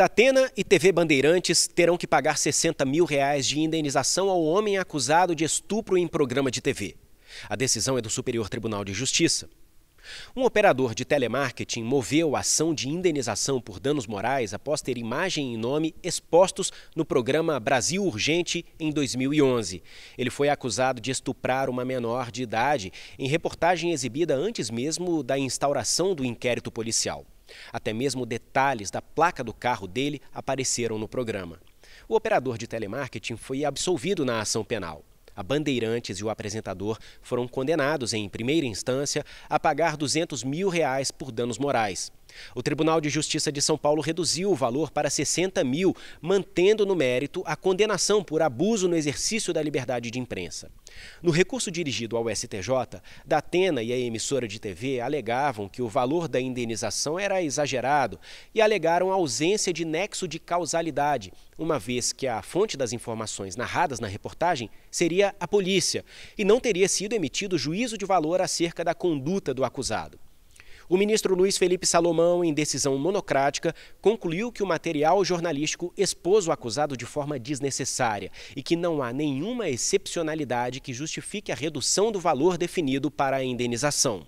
Datena e TV Bandeirantes terão que pagar 60 mil reais de indenização ao homem acusado de estupro em programa de TV. A decisão é do Superior Tribunal de Justiça. Um operador de telemarketing moveu a ação de indenização por danos morais após ter imagem e nome expostos no programa Brasil Urgente em 2011. Ele foi acusado de estuprar uma menor de idade em reportagem exibida antes mesmo da instauração do inquérito policial. Até mesmo detalhes da placa do carro dele apareceram no programa. O operador de telemarketing foi absolvido na ação penal. A Bandeirantes e o apresentador foram condenados, em primeira instância, a pagar 200 mil reais por danos morais. O Tribunal de Justiça de São Paulo reduziu o valor para 60 mil, mantendo no mérito a condenação por abuso no exercício da liberdade de imprensa. No recurso dirigido ao STJ, Datena e a emissora de TV alegavam que o valor da indenização era exagerado e alegaram ausência de nexo de causalidade, uma vez que a fonte das informações narradas na reportagem seria a polícia e não teria sido emitido juízo de valor acerca da conduta do acusado. O ministro Luiz Felipe Salomão, em decisão monocrática, concluiu que o material jornalístico expôs o acusado de forma desnecessária e que não há nenhuma excepcionalidade que justifique a redução do valor definido para a indenização.